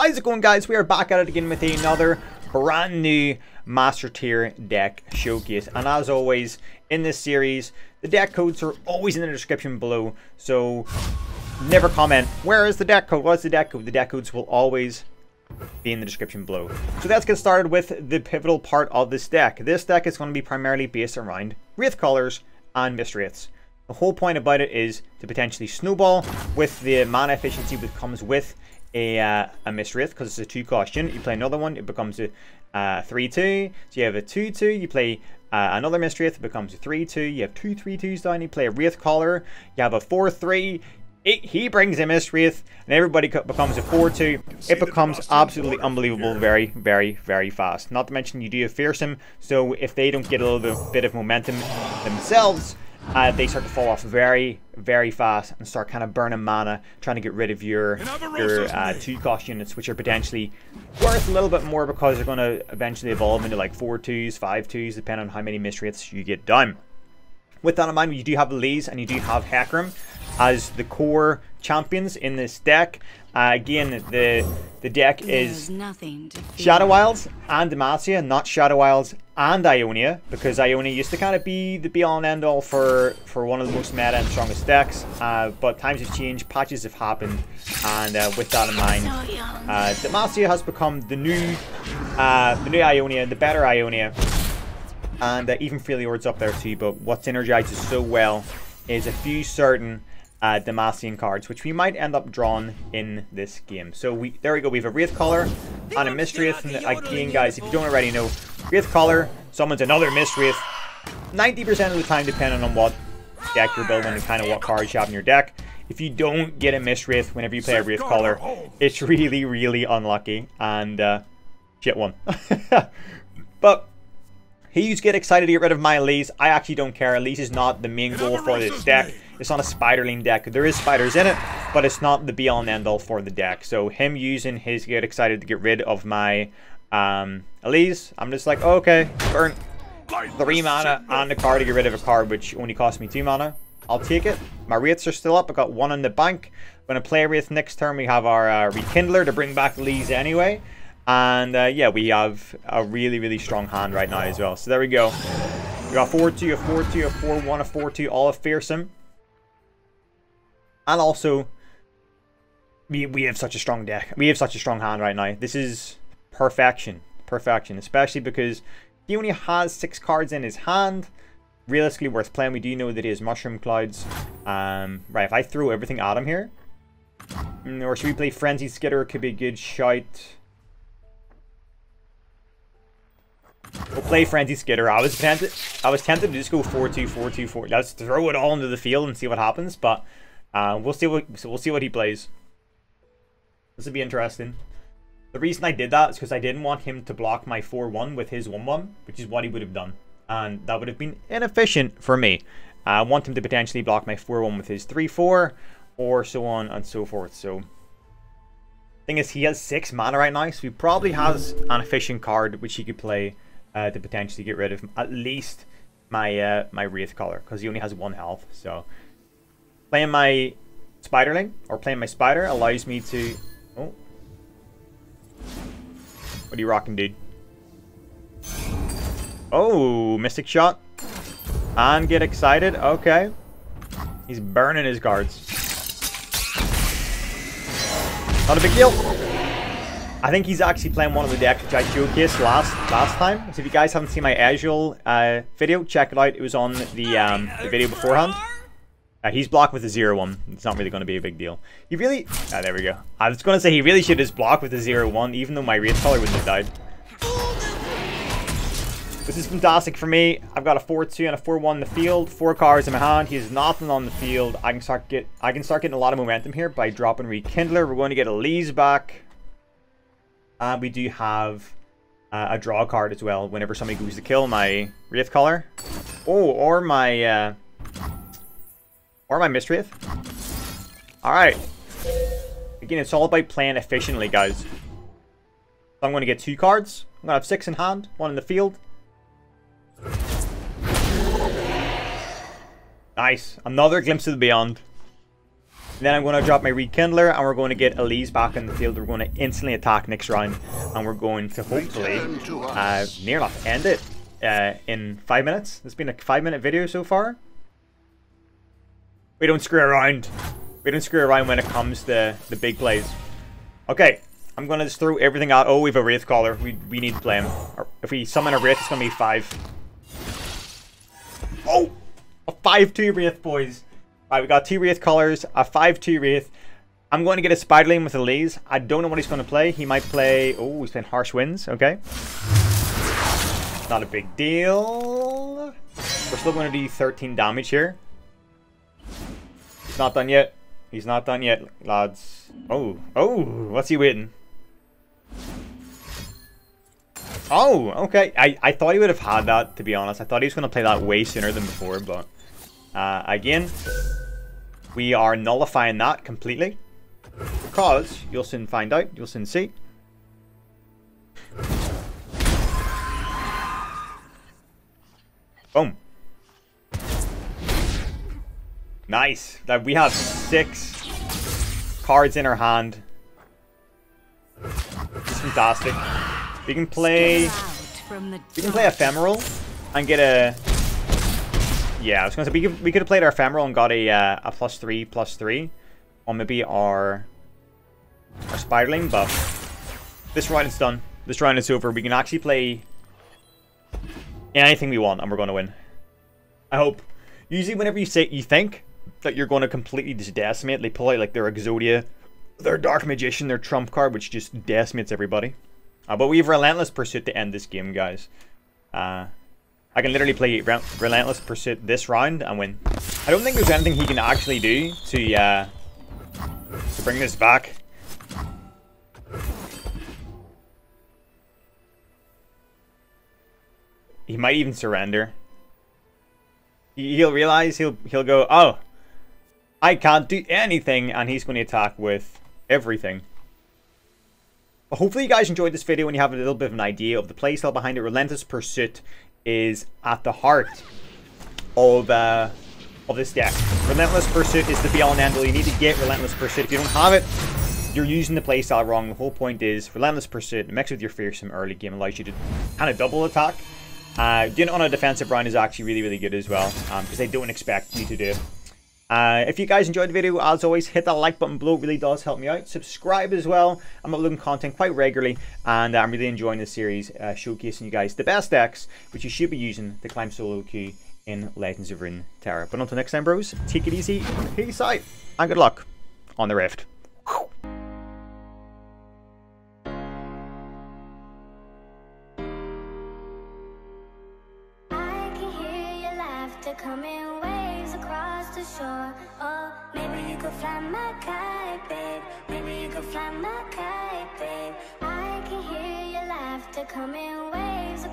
How's it going guys? We are back at it again with another brand new Master Tier deck showcase. And as always, in this series, the deck codes are always in the description below. So never comment, where is the deck code? What's the deck code? The deck codes will always be in the description below. So let's get started with the pivotal part of this deck. This deck is going to be primarily based around Wraith Callers and Mist Wraiths. The whole point about it is to potentially snowball with the mana efficiency that comes with a, uh, a Mist Wraith because it's a 2 cost unit. You play another one, it becomes a 3-2. Uh, so you have a 2-2, you play uh, another Mist Wraith, it becomes a 3-2. You have two 3-2s down, you play a Wraith Caller. You have a 4-3, it, he brings a Mist Wraith, and everybody becomes a 4-2. It becomes absolutely unbelievable very, very, very fast. Not to mention you do a Fearsome, so if they don't get a little bit of momentum themselves, uh, they start to fall off very, very fast and start kind of burning mana, trying to get rid of your your uh, two cost units, which are potentially worth a little bit more because they're going to eventually evolve into like four twos, five twos, depending on how many Mist Wraiths you get done. With that in mind, you do have Elise and you do have Hecarim as the core champions in this deck. Uh, again, the the deck is Shadow Isles and Demacia, not Shadow Isles and Ionia, because Ionia used to kind of be the be-all and end-all for, for one of the most meta and strongest decks, uh, but times have changed, patches have happened, and uh, with that in mind, uh, Demacia has become the new, uh, the new Ionia, the better Ionia, and uh, even Freljord's up there too, but what synergizes so well is a few certain uh, Demacian cards, which we might end up drawing in this game. So we there we go. We have a Wraith Caller and a Mist And again, guys, if you don't already know, Wraith Caller summons another Mist Wraith 90% of the time, depending on what deck you're building and kind of what cards you have in your deck. If you don't get a Mist Wraith whenever you play a Wraith Caller, it's really, really unlucky. And, uh, shit one. but He's get excited to get rid of my Elise. I actually don't care. Elise is not the main goal for this deck. It's not a Spiderling deck. There is spiders in it, but it's not the be-all and end-all for the deck. So him using his get excited to get rid of my um, Elise, I'm just like, oh, okay, burn three mana on the card to get rid of a card which only cost me two mana. I'll take it. My Wraiths are still up. I got one in the bank. I'm going to play Wraith next turn, we have our uh, Rekindler to bring back Elise anyway. And uh, yeah, we have a really, really strong hand right now as well. So there we go. We got 4-2, a 4-2, a 4-1, a 4-2, all of Fearsome. And also, we, we have such a strong deck. We have such a strong hand right now. This is perfection. Perfection. Especially because he only has six cards in his hand. Realistically worth playing. We do know that he has Mushroom Clouds. Um, right, if I throw everything at him here. Mm, or should we play Frenzy Skitter? Could be a good shout. We'll play Frenzy Skitter. I was tempted, I was tempted to just go 4-2, 4-2, 4. Let's throw it all into the field and see what happens, but uh, we'll see what we'll see what he plays. This would be interesting. The reason I did that is because I didn't want him to block my 4-1 with his 1-1, which is what he would have done. And that would have been inefficient for me. I want him to potentially block my 4-1 with his 3-4, or so on and so forth. So, thing is, he has 6 mana right now, so he probably has an efficient card which he could play uh, to potentially get rid of at least my uh, my Wraith Caller because he only has one health. So playing my Spiderling or playing my Spider allows me to. Oh, what are you rocking, dude? Oh, Mystic Shot and get excited. Okay, he's burning his guards. Not a big deal. I think he's actually playing one of the decks which I showcased last last time. So if you guys haven't seen my Azul uh, video, check it out. It was on the um, the video beforehand. Uh, he's blocked with a 0-1. It's not really going to be a big deal. He really... Ah, there we go. I was going to say he really should have blocked with a 0-1, even though my Wraith Caller wouldn't have died. This is fantastic for me. I've got a 4-2 and a 4-1 in the field. Four cards in my hand. He has nothing on the field. I can start get I can start getting a lot of momentum here by dropping Rekindler. We're going to get a Elise back. And we do have uh, a draw card as well whenever somebody goes to kill my Wraith Caller. Oh, or my... Or my Mist Wraith. Alright. Again, it's all about playing efficiently, guys. So I'm going to get two cards. I'm going to have six in hand, one in the field. Nice. Another Glimpse of the Beyond. Then I'm going to drop my Rekindler and we're going to get Elise back in the field. We're going to instantly attack next round and we're going to hopefully uh, near enough end it uh, in five minutes. It's been a five minute video so far. We don't screw around. We don't screw around when it comes to the big plays. Okay, I'm to just throw everything out. Oh, we have a Wraith Caller. We, we need to play him. If we summon a Wraith, it's to be five. Oh! A 5-2 Wraith, boys. Alright, we got two Wraith Callers, a 5-2 Wraith. I'm going to get a Spiderling with a Elise. I don't know what he's going to play. He might play... Oh, he's playing Harsh Winds. Okay. Not a big deal. We're still going to do 13 damage here. Not done yet. He's not done yet, lads. Oh, oh, what's he waiting? Oh, okay. I, I thought he would have had that, to be honest. I thought he was going to play that way sooner than before, but... Uh, again, we are nullifying that completely. Because, you'll soon find out, you'll soon see. Boom. Nice. That we have six cards in our hand. It's fantastic. We can play. We can play ephemeral and get a. Yeah, I was gonna say we could we could have played our ephemeral and got a uh, a plus three plus three, or maybe our our spiderling. But this round is done. This round is over. We can actually play anything we want, and we're gonna win. I hope. Usually, whenever you say you think that you're going to completely just decimate, they pull out like their Exodia, their Dark Magician, their trump card, which just decimates everybody. Uh, but we have Relentless Pursuit to end this game, guys. Uh, I can literally play Re Relentless Pursuit this round and win. I don't think there's anything he can actually do to, uh, to bring this back. He might even surrender. He'll realize he'll he'll go, oh, I can't do anything, and he's going to attack with everything. But hopefully you guys enjoyed this video and you have a little bit of an idea of the playstyle behind it. Relentless Pursuit is at the heart of uh, of this deck. Relentless Pursuit is the be all and end all. You need to get Relentless Pursuit. If you don't have it, you're using the playstyle wrong. The whole point is Relentless Pursuit mixed with your Fearsome early game allows you to kind of double attack. Uh, doing it on a defensive round is actually really, really good as well because um, they don't expect you to do it. Uh, if you guys enjoyed the video, as always, hit that like button below. It really does help me out. Subscribe as well. I'm uploading content quite regularly, and I'm really enjoying this series, uh, showcasing you guys the best decks, which you should be using to climb solo queue in Legends of Runeterra. But until next time, bros, take it easy, peace out, and good luck on the Rift. coming across the shore. Oh, maybe you could fly my kite, babe. Maybe you could fly my kite, babe. I can hear your laughter coming waves across